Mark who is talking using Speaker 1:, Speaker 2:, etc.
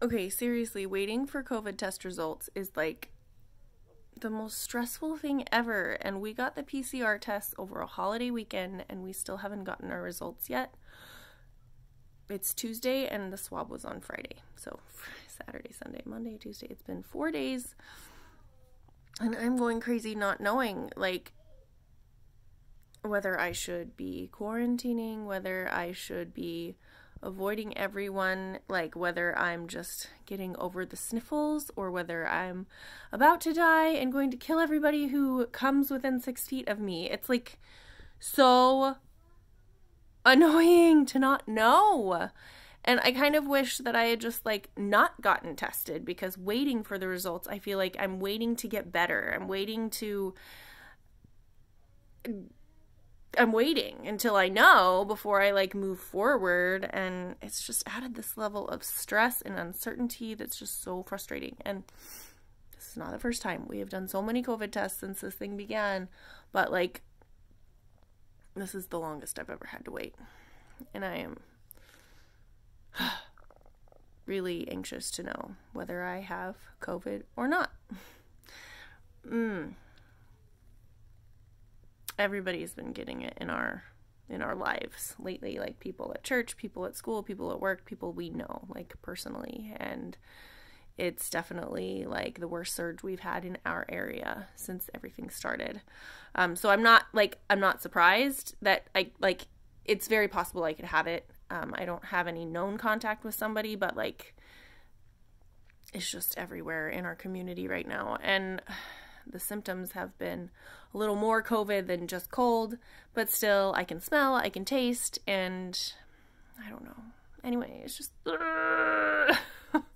Speaker 1: Okay, seriously, waiting for COVID test results is like the most stressful thing ever. And we got the PCR tests over a holiday weekend and we still haven't gotten our results yet. It's Tuesday and the swab was on Friday. So Saturday, Sunday, Monday, Tuesday. It's been four days. And I'm going crazy not knowing, like, whether I should be quarantining, whether I should be avoiding everyone, like whether I'm just getting over the sniffles or whether I'm about to die and going to kill everybody who comes within six feet of me. It's like so annoying to not know. And I kind of wish that I had just like not gotten tested because waiting for the results, I feel like I'm waiting to get better. I'm waiting to I'm waiting until I know before I like move forward. And it's just added this level of stress and uncertainty that's just so frustrating. And this is not the first time. We have done so many covid tests since this thing began. But like this is the longest I've ever had to wait. And I am really anxious to know whether I have covid or not. Mm everybody's been getting it in our in our lives lately like people at church people at school people at work people we know like personally. And it's definitely like the worst surge we've had in our area since everything started. Um, so i'm not like i'm not surprised that i like it's very possible i could have it. Um, i don't have any known contact with somebody but like it's just everywhere in our community right now. And the symptoms have been a little more COVID than just cold, but still I can smell, I can taste, and I don't know. Anyway, it's just.